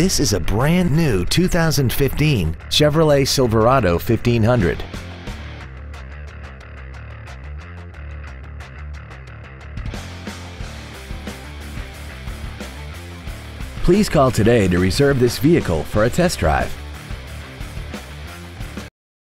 This is a brand new 2015 Chevrolet Silverado 1500. Please call today to reserve this vehicle for a test drive.